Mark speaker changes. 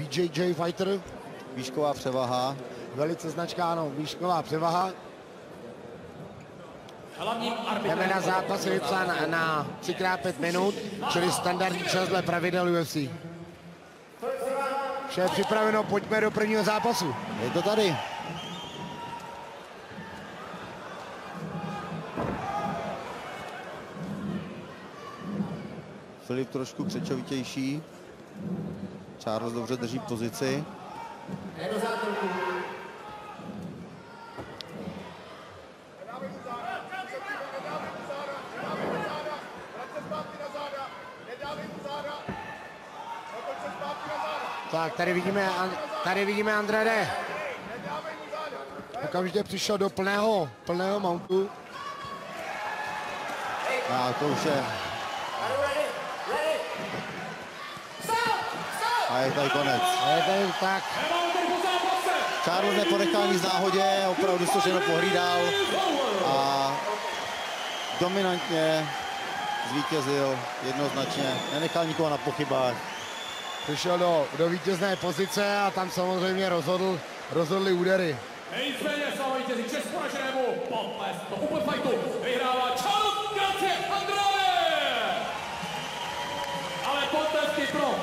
Speaker 1: BJJ fighter,
Speaker 2: Výšková převaha.
Speaker 1: velice značká, ano, výšková převaha.
Speaker 3: Hlavním arbitrem
Speaker 1: Jdeme na zápas, je vypsán na 3x5 minut, čili standardní čas dle pravidel UFC. Vše je připraveno, pojďme do prvního zápasu.
Speaker 2: Je to tady. Filip trošku křečovitější. Charles dobře drží pozici.
Speaker 1: Tak, tady vidíme, tady vidíme Andrade. Okamžitě přišel do plného, plného mountu.
Speaker 2: A to už je. A je tady konec.
Speaker 1: A je tady tak.
Speaker 2: Charles neponechal nic náhodě, opravdu se ženo pohlídal a dominantně zvítězil jednoznačně, nenechal nikoho na pochybách.
Speaker 1: Přišel do, do vítězné pozice a tam samozřejmě rozhodl, rozhodli údery.
Speaker 3: Nicméně sláva vítězí Českoraženému potlesk do Open vyhrává Charles Garcia Andrade! Ale potlesky pro